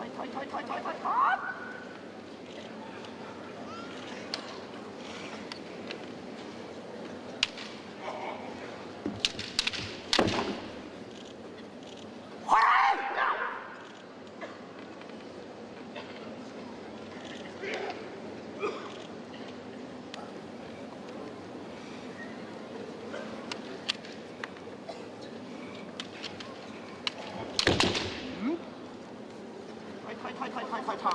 快快快快快快快！快 快快快快快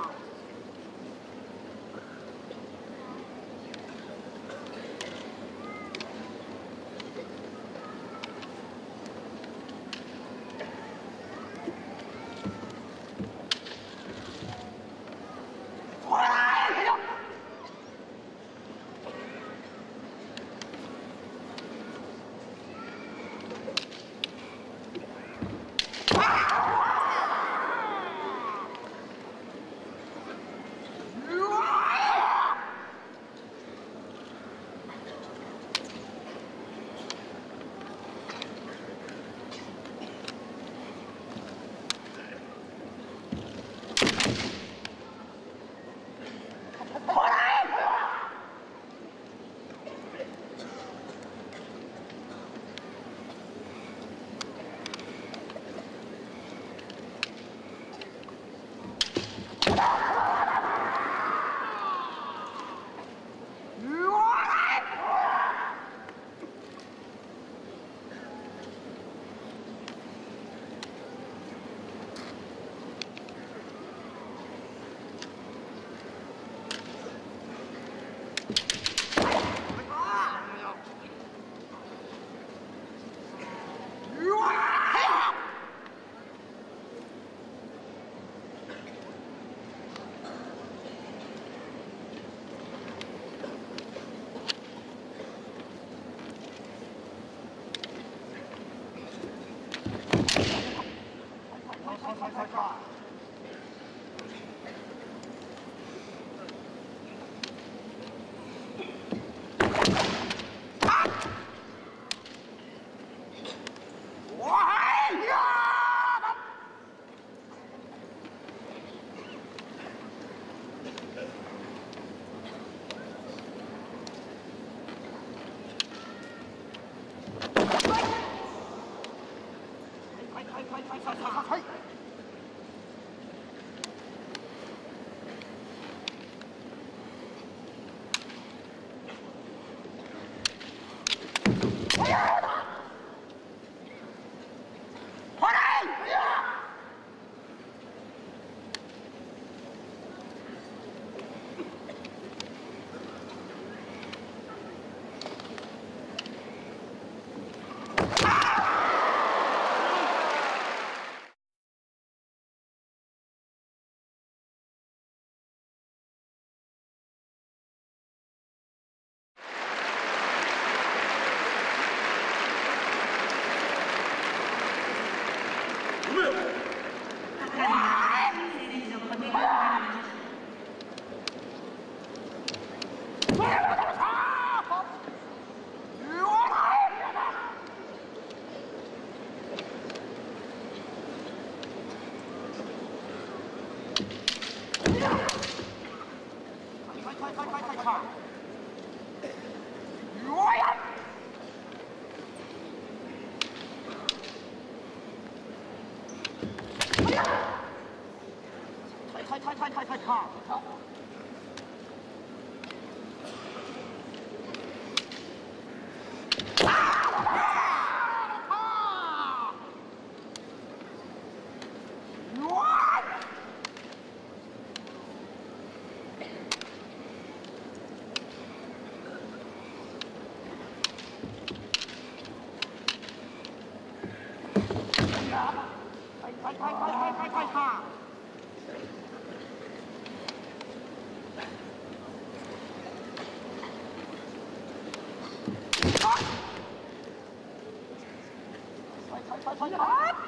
はい。操我操 Ah!